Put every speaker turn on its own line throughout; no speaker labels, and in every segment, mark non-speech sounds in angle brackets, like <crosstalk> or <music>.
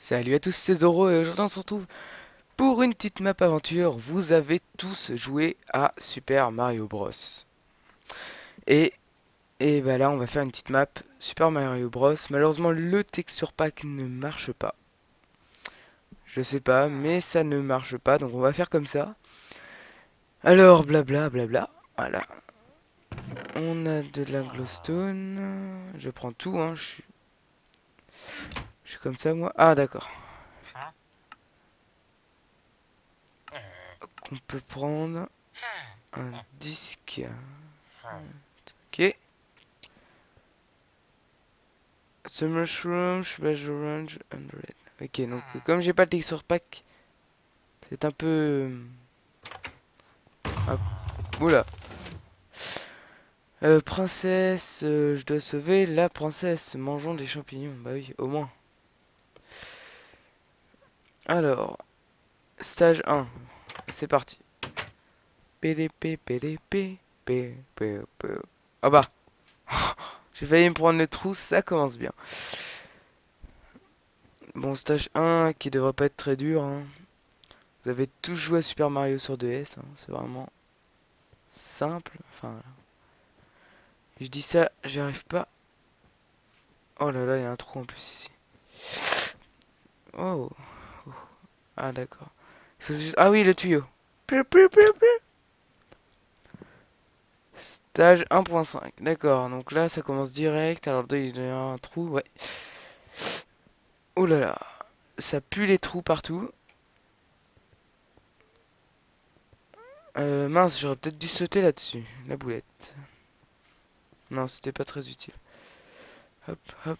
Salut à tous, c'est Zoro et aujourd'hui on se retrouve pour une petite map aventure. Vous avez tous joué à Super Mario Bros. Et, et bah là on va faire une petite map Super Mario Bros. Malheureusement le texture pack ne marche pas. Je sais pas, mais ça ne marche pas, donc on va faire comme ça. Alors blabla blabla, voilà. On a de la glowstone. Je prends tout, hein, je suis... Je suis comme ça moi. Ah d'accord. On peut prendre un disque. Ok. The mushroom, splash orange and red. Ok, donc comme j'ai pas de texture pack, c'est un peu... Hop. Oula. Euh, princesse, euh, je dois sauver la princesse. Mangeons des champignons. Bah oui, au moins. Alors, stage 1, c'est parti. PDP, PDP, PDP, Ah bah, <laughs> j'ai failli me prendre le trou, ça commence bien. Bon, stage 1 qui devrait pas être très dur. Hein. Vous avez tous joué à Super Mario sur 2S, hein. c'est vraiment simple. Enfin, je dis ça, j'y arrive pas. Oh là là, il y a un trou en plus ici. Oh. Ah d'accord. Ah oui, le tuyau. Stage 1.5. D'accord, donc là ça commence direct. Alors il y a un trou, ouais. Oh là là. Ça pue les trous partout. Euh, mince, j'aurais peut-être dû sauter là-dessus. La boulette. Non, c'était pas très utile. Hop, hop.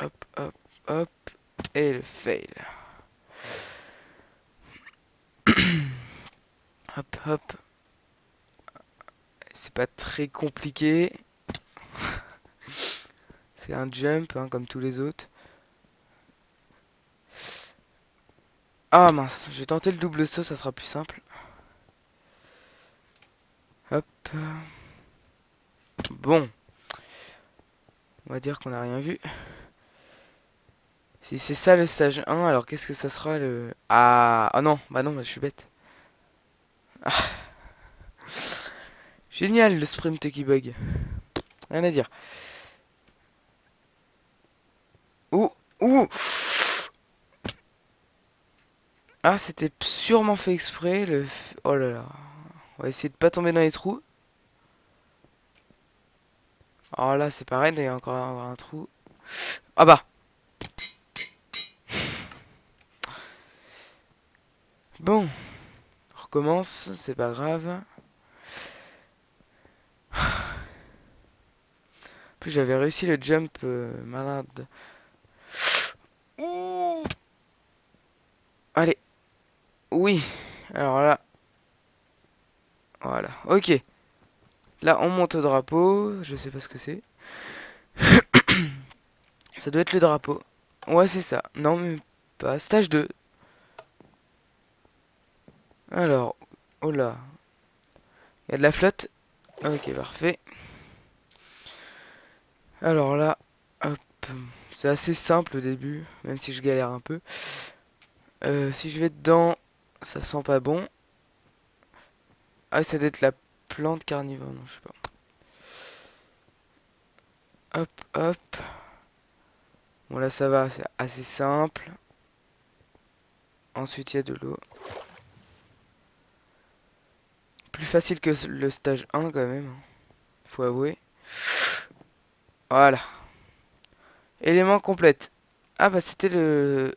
Hop, hop, hop. Et le fail. <coughs> hop, hop. C'est pas très compliqué. <laughs> C'est un jump, hein, comme tous les autres. Ah mince, je vais tenter le double saut, ça sera plus simple. Hop. Bon. On va dire qu'on n'a rien vu. Si c'est ça le stage 1, alors qu'est-ce que ça sera le... Ah, oh non, bah non, bah, je suis bête. Ah. Génial le sprint qui bug. Rien à dire. Ouh, ouh Ah, c'était sûrement fait exprès. Le... Oh là là. On va essayer de pas tomber dans les trous. Oh là, c'est pareil, il y a encore un trou. Ah bah Bon, on recommence, c'est pas grave. plus j'avais réussi le jump euh, malade. Allez. Oui. Alors là. Voilà. Ok. Là, on monte au drapeau. Je sais pas ce que c'est. <coughs> ça doit être le drapeau. Ouais, c'est ça. Non, mais pas. Stage 2. Alors, oh là. Il y a de la flotte. Ok, parfait. Alors là. C'est assez simple au début, même si je galère un peu. Euh, si je vais dedans, ça sent pas bon. Ah, ça doit être la plante carnivore, non, je sais pas. Hop, hop. Bon, là, ça va, c'est assez simple. Ensuite, il y a de l'eau facile que le stage 1 quand même. Faut avouer. Voilà. Élément complète. Ah bah c'était le...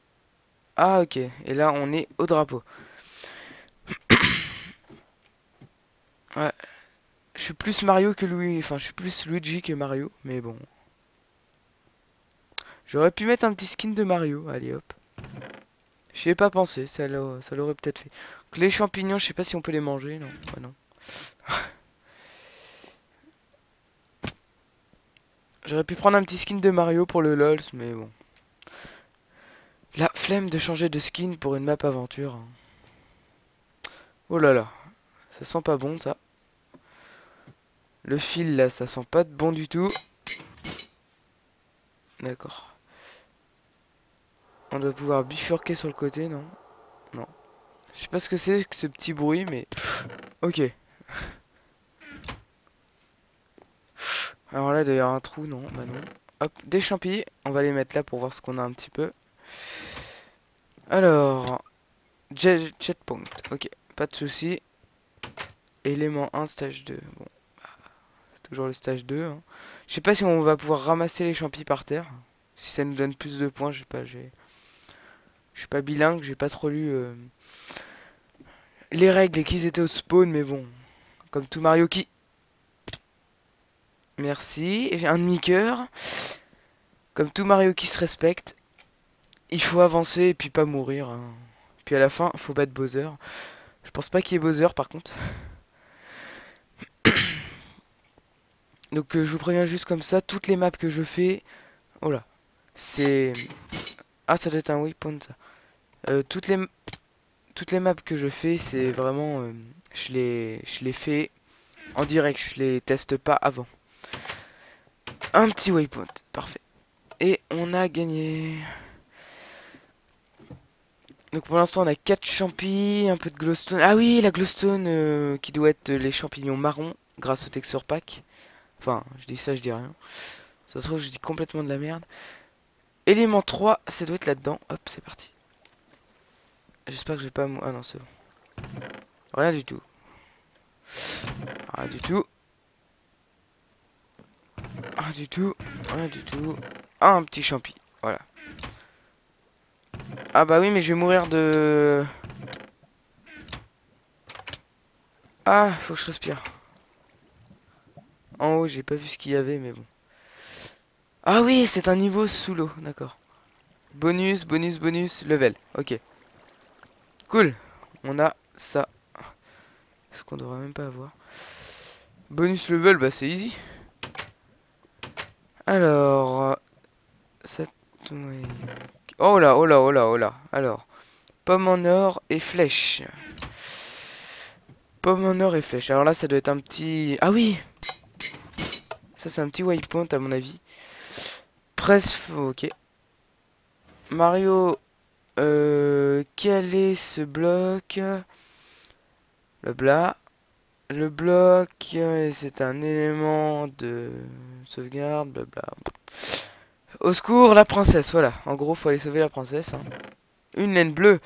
Ah ok. Et là on est au drapeau. <coughs> ouais. Je suis plus Mario que Louis. Enfin je suis plus Luigi que Mario. Mais bon. J'aurais pu mettre un petit skin de Mario. Allez hop. J'y ai pas pensé, ça l'aurait peut-être fait. les champignons, je sais pas si on peut les manger, non. Ah non. <laughs> J'aurais pu prendre un petit skin de Mario pour le LOLs, mais bon. La flemme de changer de skin pour une map aventure. Hein. Oh là là, ça sent pas bon ça. Le fil là, ça sent pas bon du tout. D'accord. On doit pouvoir bifurquer sur le côté, non? Non. Je sais pas ce que c'est que ce petit bruit, mais... Ok. Alors là, avoir un trou, non Bah non. Hop, des champis. On va les mettre là pour voir ce qu'on a un petit peu. Alors... Jet, point. Ok, pas de souci. Élément 1, stage 2. Bon. Toujours le stage 2. Hein. Je sais pas si on va pouvoir ramasser les champis par terre. Si ça nous donne plus de points, je sais pas. J'ai... Je suis pas bilingue, j'ai pas trop lu euh, les règles et qu'ils étaient au spawn, mais bon. Comme tout Mario qui. Merci. J'ai un demi-coeur. Comme tout Mario qui se respecte. Il faut avancer et puis pas mourir. Hein. Puis à la fin, faut battre Bowser. Je pense pas qu'il y ait Bowser par contre. <coughs> Donc euh, je vous préviens juste comme ça, toutes les maps que je fais... Oh là. C'est... Ah ça doit être un waypoint ça. Euh, toutes les... Toutes les maps que je fais, c'est vraiment... Euh, je, les... je les fais en direct, je les teste pas avant. Un petit waypoint, parfait. Et on a gagné... Donc pour l'instant on a 4 champis, un peu de glowstone. Ah oui, la glowstone euh, qui doit être les champignons marrons grâce au texture pack. Enfin, je dis ça, je dis rien. Ça se trouve, je dis complètement de la merde. Élément 3, ça doit être là-dedans. Hop, c'est parti. J'espère que je vais pas... Ah non, c'est bon. Rien du tout. Rien du tout. Du tout. Rien du tout. Ah, un petit champi. Voilà. Ah bah oui, mais je vais mourir de... Ah, faut que je respire. En haut, j'ai pas vu ce qu'il y avait, mais bon. Ah oui, c'est un niveau sous l'eau, d'accord. Bonus, bonus, bonus, level. Ok. Cool. On a ça. Ce qu'on devrait même pas avoir? Bonus level, bah c'est easy. Alors... Oh là, oh là, oh là, oh là. Alors, pomme en or et flèche. Pomme en or et flèche. Alors là, ça doit être un petit... Ah oui Ça, c'est un petit waypoint, à mon avis. Presse... Ok. Mario... Euh, quel est ce bloc? Le bla. Le bloc, c'est un élément de sauvegarde, blabla. Au secours, la princesse, voilà. En gros, faut aller sauver la princesse. Hein. Une laine bleue.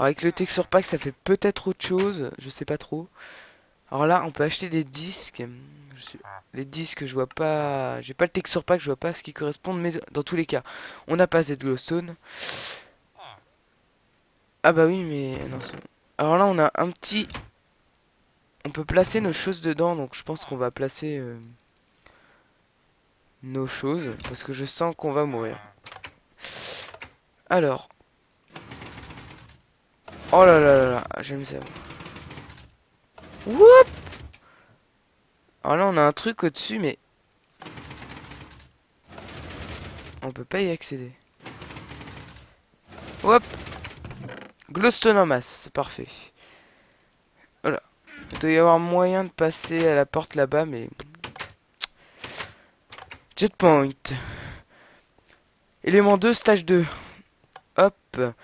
avec le texture pack, ça fait peut-être autre chose. Je sais pas trop. Alors là, on peut acheter des disques. Les disques, je vois pas... J'ai pas le texture pack, je vois pas ce qui correspond. Mais dans tous les cas, on n'a pas cette glowstone. Ah bah oui, mais... Non, Alors là, on a un petit... On peut placer nos choses dedans. Donc je pense qu'on va placer... Euh, nos choses parce que je sens qu'on va mourir. Alors. Oh là là là là, j'aime ça. Whoop Alors là on a un truc au-dessus mais... On peut pas y accéder. Hop Glowstone en masse, c'est parfait. Il doit y avoir moyen de passer à la porte là-bas mais... Jetpoint. Élément 2, stage 2. Hop.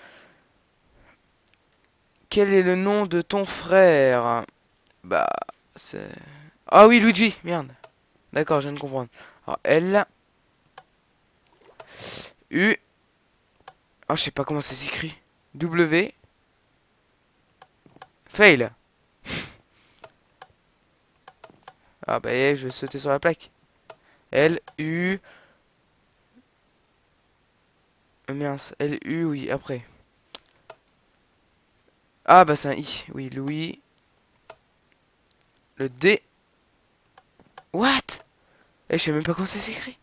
Quel est le nom de ton frère? Bah. Ah oui, Luigi Merde. D'accord, je viens de comprendre. Alors, L... U... Ah, je sais pas comment ça s'écrit. W... Fail. Ah bah, je vais sauter sur la plaque. L, U... Euh, mince, L, U, oui, après. Ah, bah c'est un I, oui, Louis. Le D. What? Eh, je sais même pas comment ça s'écrit.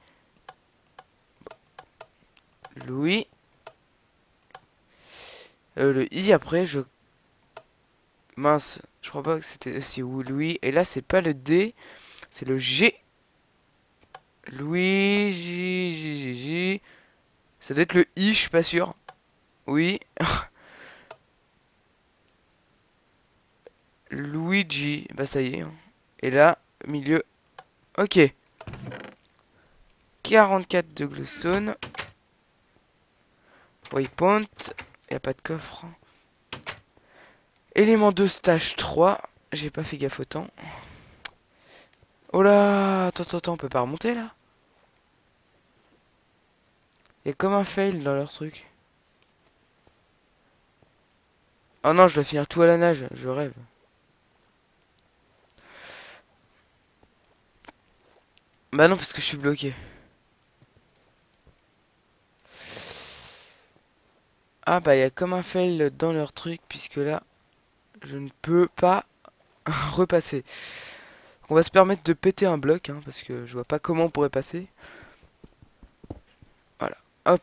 Louis. Euh, le I après, je... Mince, je crois pas que c'était aussi Louis. Et là, c'est pas le D, c'est le G. Louis, J, J, Ça doit être le I, je suis pas sûr. Oui. <laughs> Luigi. Bah ça y est. Hein. Et là, milieu. Ok. 44 de glowstone. Waypoint. Y a pas de coffre. Élément 2 stage 3. J'ai pas fait gaffe au temps. Oh là attends, attends, on peut pas remonter là? Il y a comme un fail dans leur truc. Oh non, je dois finir tout à la nage, je rêve. Bah non, parce que je suis bloqué. Ah bah il y a comme un fail dans leur truc, puisque là, je ne peux pas <laughs> repasser. On va se permettre de péter un bloc, hein, parce que je vois pas comment on pourrait passer. Voilà, hop.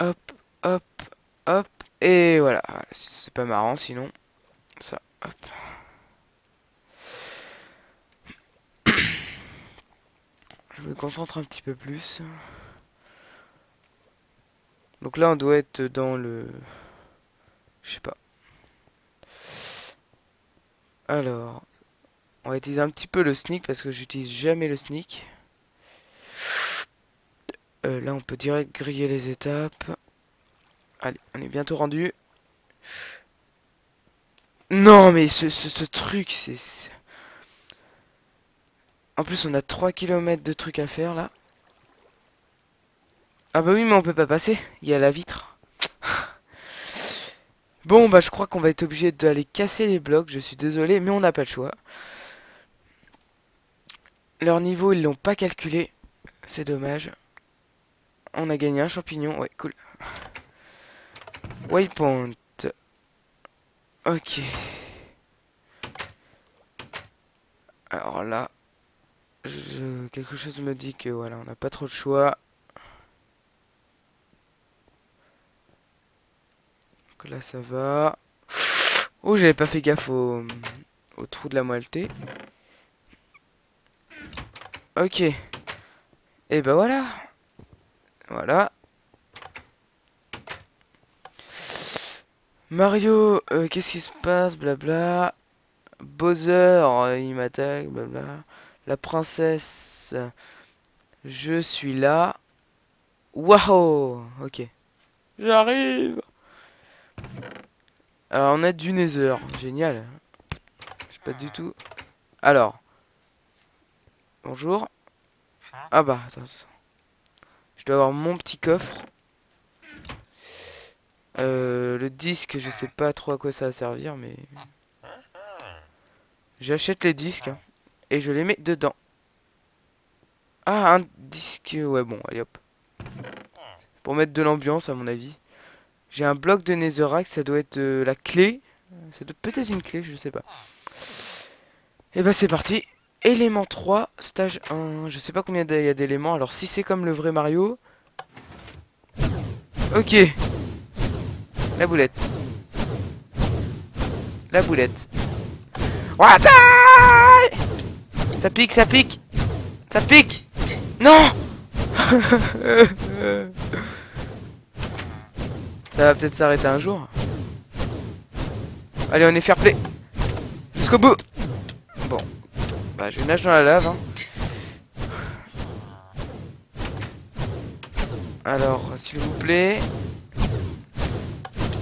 Hop, hop, hop. Et voilà, c'est pas marrant sinon. Ça, hop. <coughs> Je me concentre un petit peu plus. Donc là on doit être dans le... Je sais pas. Alors, on va utiliser un petit peu le sneak parce que j'utilise jamais le sneak. Euh, là, on peut direct griller les étapes. Allez, on est bientôt rendu. Non, mais ce, ce, truc, c'est... En plus, on a 3 km de trucs à faire, là. Ah bah oui, mais on peut pas passer. Il y a la vitre. Bon, bah je crois qu'on va être obligé d'aller casser les blocs. Je suis désolé, mais on n'a pas le choix. Leur niveau, ils l'ont pas calculé. C'est dommage. On a gagné un champignon. Ouais, cool. Waypoint. Ok. Alors là, quelque chose me dit que voilà, on n'a pas trop de choix. Là ça va. Oh j'avais pas fait gaffe au, trou de la moelleté. Ok. Et ben voilà. Voilà. Mario, euh, qu'est-ce qui se passe Blabla. Bowser, euh, il m'attaque, blabla. La princesse, je suis là. Waouh Ok. J'arrive alors on a du nether, génial. Je sais pas du tout. Alors. Bonjour. Ah bah, attends, Je dois avoir mon petit coffre. Euh, le disque, je sais pas trop à quoi ça va servir, mais... J'achète les disques, hein, et je les mets dedans. Ah, un disque, ouais bon, allez hop. Pour mettre de l'ambiance, à mon avis. J'ai un bloc de netherrack, ça doit être euh, la clé. Ça doit peut-être une clé, je sais pas. Et bah c'est parti. Élément 3, stage 1. Je sais pas combien il y a d'éléments. Alors si c'est comme le vrai Mario... Ok. La boulette. La boulette. What Ça pique, ça pique Ça pique Non <laughs> Ça va peut-être s'arrêter un jour. Allez, on est fair play. Jusqu'au bout. Bon. Bah, je nage dans la lave. Hein. Alors, s'il vous plaît.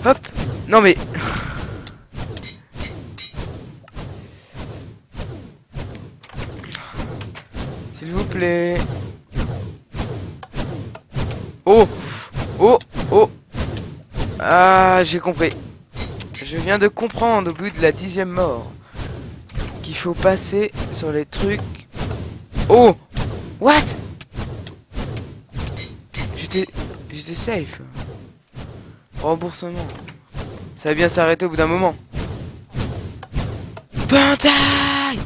Hop. Non mais... S'il vous plaît. Oh ah, j'ai compris. Je viens de comprendre au bout de la dixième mort qu'il faut passer sur les trucs. Oh What? J'étais... J'étais safe. Remboursement. Ça va bien s'arrêter au bout d'un moment. Bentaille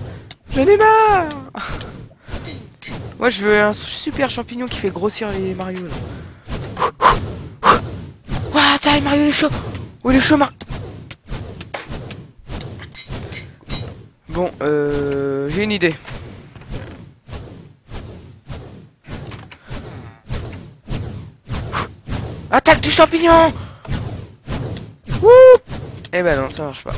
J'en ai marre Moi je veux un super champignon qui fait grossir les Mario Bataille, Mario, il est chaud Oh, il est chaud, Mar... Bon, euh... J'ai une idée. Attaque du champignon Wouh Eh ben non, ça marche pas.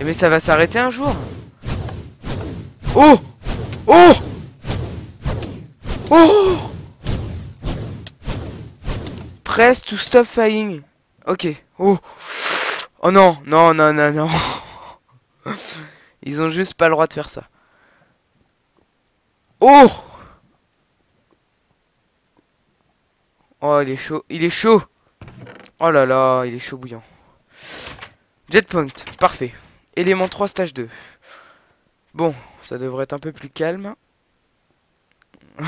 Eh mais ça va s'arrêter un jour. Oh Oh Press to stop flying. Ok. Oh. Oh non, non, non, non, non. Ils ont juste pas le droit de faire ça. Oh Oh, il est chaud. Il est chaud. Oh là là, il est chaud bouillant. Jetpoint, parfait. Élément 3, stage 2. Bon, ça devrait être un peu plus calme. <laughs>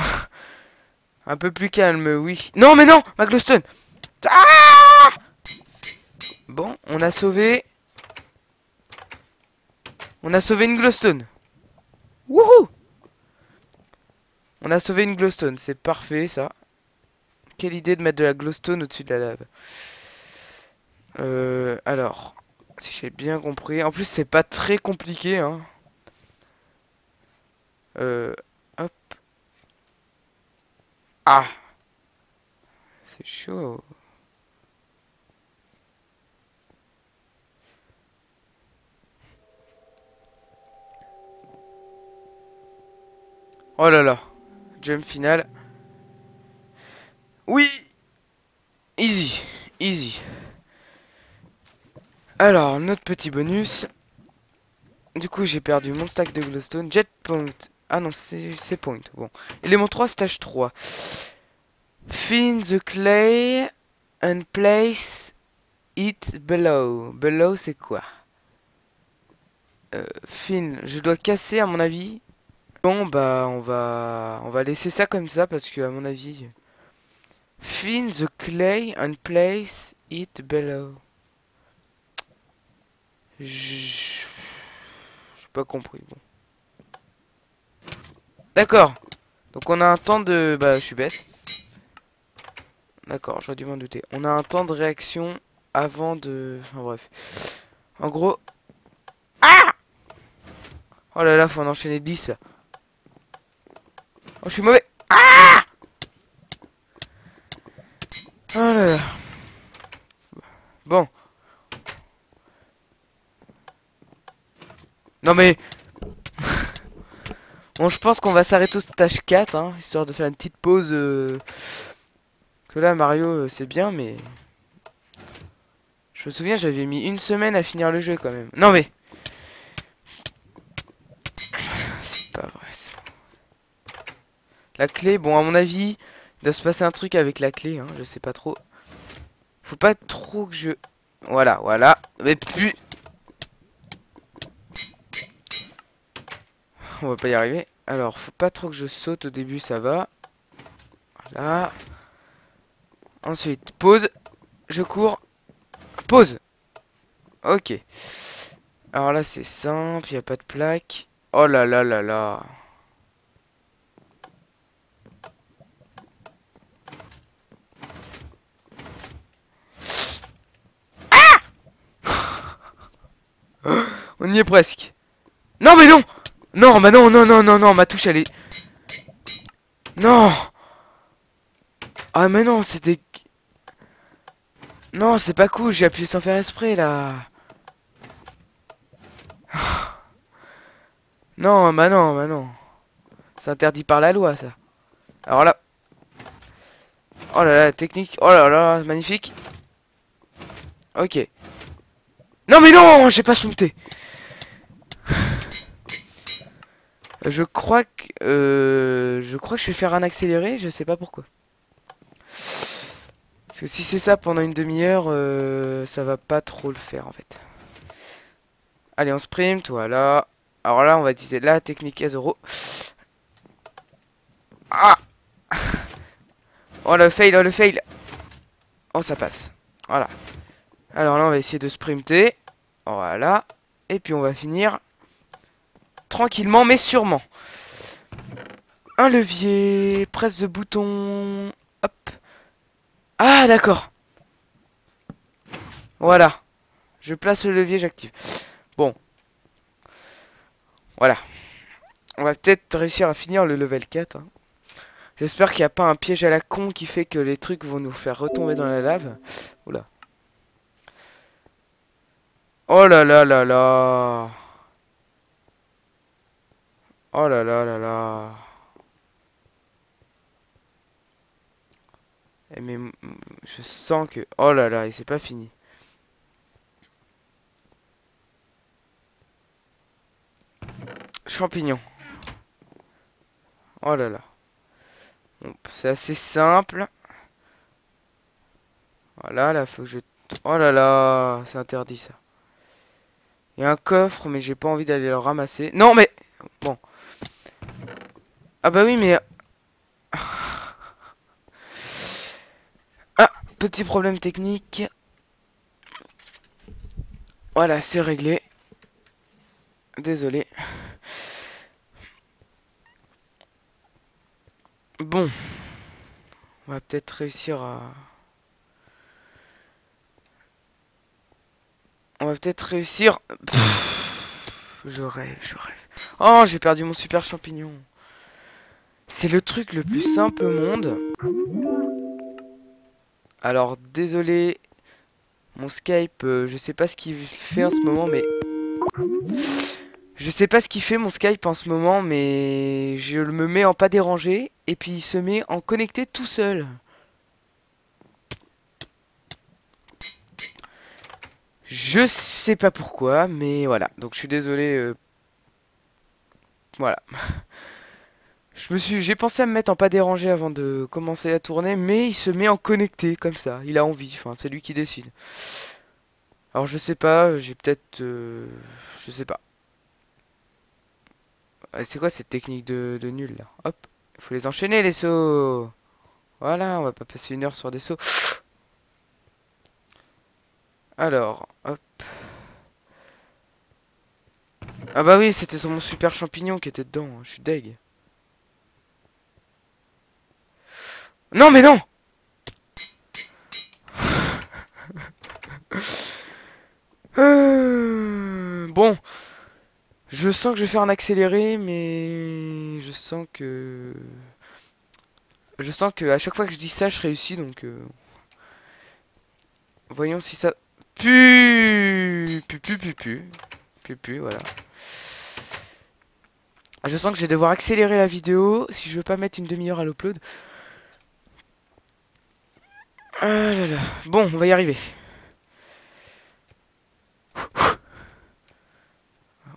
un peu plus calme, oui. Non, mais non McLauston ah Bon, on a sauvé... On a sauvé une glowstone. Wouhou On a sauvé une glowstone, c'est parfait ça. Quelle idée de mettre de la glowstone au-dessus de la lave. Euh, alors, si j'ai bien compris. En plus, c'est pas très compliqué. Hein. Euh. Ah C'est chaud. Oh là là. Jump final. Oui Easy. Easy. Alors, notre petit bonus. Du coup, j'ai perdu mon stack de glowstone. Jet point. Ah non, c'est point. Bon. Élément 3, stage 3. Find the clay and place it below. Below, c'est quoi? Euh, Fin, je dois casser à mon avis. Bon, bah, on va, on va laisser ça comme ça parce que à mon avis, find the clay and place it below. J'ai pas compris. Bon. D'accord. Donc on a un temps de... Bah je suis bête. D'accord, j'aurais dû m'en douter. On a un temps de réaction avant de... Enfin bref. En gros... Ah Oh là là, faut en enchaîner 10 Oh, je suis mauvais. Ah Oh là là. Bon. Non mais... bon, je pense qu'on va s'arrêter au stage 4, hein, histoire de faire une petite pause. Euh... Que là, Mario, euh, c'est bien, mais... Je me souviens, j'avais mis une semaine à finir le jeu, quand même. Non mais... C'est pas vrai, c'est La clé, bon, à mon avis, il doit se passer un truc avec la clé, hein, je sais pas trop. Faut pas trop que je... Voilà, voilà. Mais plus... <laughs> on va pas y arriver. Alors, faut pas trop que je saute au début, ça va. Voilà. Ensuite, pause. Je cours. Pause. Ok. Alors là, c'est simple, il a pas de plaque. Oh là là là là. Ah <laughs> On y est presque. Non mais non non, bah non, non, non, non, non, ma touche elle est... Non Ah mais non, des... Non, c'est pas cool, j'ai appuyé sans faire esprit là. <sighs> Non, bah non, bah non. C'est interdit par la loi ça. Alors là... Oh là là, technique. Oh là là, magnifique. Ok. Non mais non, j'ai pas sauté. Je crois que euh, je crois que je vais faire un accéléré, je sais pas pourquoi. Parce que si c'est ça pendant une demi-heure, euh, ça va pas trop le faire en fait. Allez, on sprint, voilà. Alors là, on va utiliser la technique à 0 Ah <laughs> Oh le fail, oh le fail Oh ça passe. Voilà. Alors là, on va essayer de sprinter. Voilà. Et puis on va finir tranquillement mais sûrement. Un levier, presse de bouton, hop. Ah d'accord. Voilà. Je place le levier, j'active. Bon. Voilà. On va peut-être réussir à finir le level 4. Hein. J'espère qu'il n'y a pas un piège à la con qui fait que les trucs vont nous faire retomber dans la lave. Oula. Oh là là là là. Oh là là là là. Eh, mais je sens que... Oh là là, et c'est pas fini. Champignons. Oh là là. C'est assez simple. Voilà, là, faut que je... Oh là là, c'est interdit ça. Il y a un coffre, mais j'ai pas envie d'aller le ramasser. Non, mais... Bon. Ah bah oui, mais... Ah, petit problème technique. Voilà, c'est réglé. Désolé. Bon. On va peut-être réussir à... On va peut-être réussir... je rêve, je rêve. Oh, j'ai perdu mon super champignon. C'est le truc le plus simple au monde. Alors, désolé. Mon Skype, euh, je sais pas ce qu'il fait en ce moment, mais... Je sais pas ce qu'il fait mon Skype en ce moment, mais je me mets en pas dérangé et puis il se met en connecté tout seul. Je sais pas pourquoi, mais voilà. Donc je suis désolé. Euh, voilà. <laughs> Je me suis, j'ai pensé à me mettre en pas dérangé avant de commencer à tourner, mais il se met en connecté comme ça. Il a envie. Enfin, c'est lui qui décide. Alors je sais pas. J'ai peut-être, euh, je sais pas. C'est quoi cette technique de, de nul là? Hop, il faut les enchaîner les sauts. Voilà, on va pas passer une heure sur des sauts. Alors, hop. Ah bah oui, c'était sur mon super champignon qui était dedans. Je suis deg. Non mais non euh, Bon, je sens que je vais faire un accéléré, mais je sens que... Je sens que à chaque fois que je dis ça, je réussis, donc... Euh, voyons si ça... Pu Pu pu pu pu Pu voilà. Je sens que je vais devoir accélérer la vidéo si je veux pas mettre une demi-heure à l'upload. Ah là là. Bon, on va y arriver.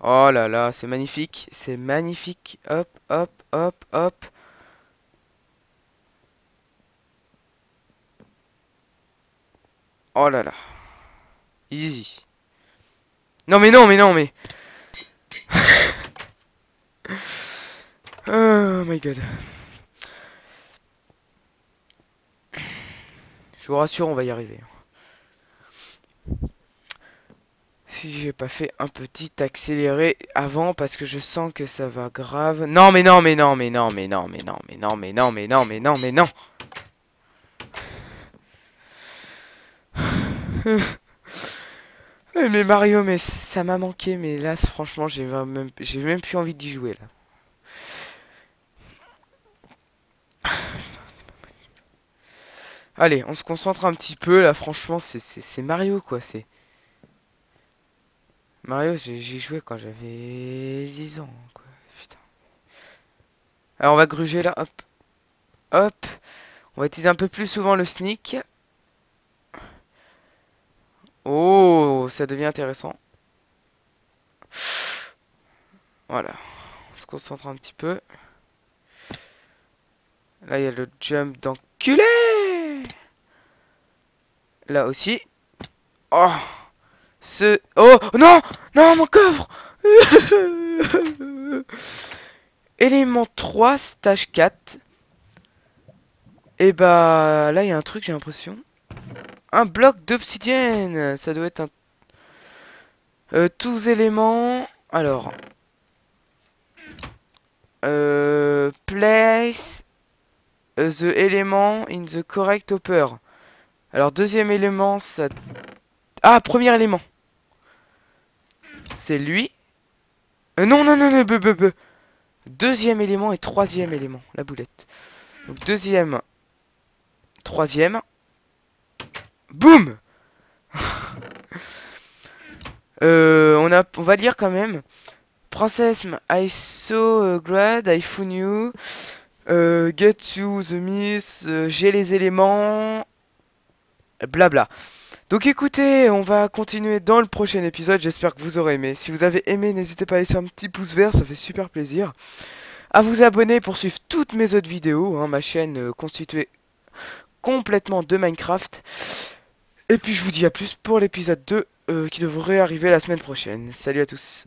Oh là là, c'est magnifique, c'est magnifique. Hop, hop, hop, hop. Oh là là. Easy. Non mais non, mais non, mais... <laughs> oh my god. Je vous rassure, on va y arriver si j'ai pas fait un petit accéléré avant parce que je sens que ça va grave. Non mais non mais non mais non mais non mais non mais non mais non mais non mais non mais non. <laughs> mais Mario mais ça m'a manqué mais là franchement j'ai même j'ai même plus envie d'y jouer là. Allez, on se concentre un petit peu là franchement c'est Mario quoi, c'est Mario, j'ai joué quand j'avais 10 ans. Alors, on va gruger là, hop. Hop. On va utiliser un peu plus souvent le sneak. Oh, ça devient intéressant. Voilà. On se concentre un petit peu. Là, il y a le jump d'enculé Là aussi. Oh ce... Oh non Non, mon coffre <laughs> Élément 3, stage 4. Et bah là, il y a un truc, j'ai l'impression. Un bloc d'obsidienne Ça doit être un... Euh, tous éléments... Alors... Euh, place the element in the correct hopper. Alors deuxième élément, ça... Ah, premier élément. C'est lui. Euh, non, non, non, non, be. Deuxième élément et troisième élément, la boulette. Donc deuxième, troisième. Boum <laughs> euh, on, a, on va lire quand même. Princess, I saw a grad, I found you. Euh, get to the miss, euh, j'ai les éléments, blabla. Donc écoutez, on va continuer dans le prochain épisode, j'espère que vous aurez aimé. Si vous avez aimé, n'hésitez pas à laisser un petit pouce vert, ça fait super plaisir. À vous abonner pour suivre toutes mes autres vidéos, hein, ma chaîne euh, constituée complètement de Minecraft. Et puis je vous dis à plus pour l'épisode 2 euh, qui devrait arriver la semaine prochaine. Salut à tous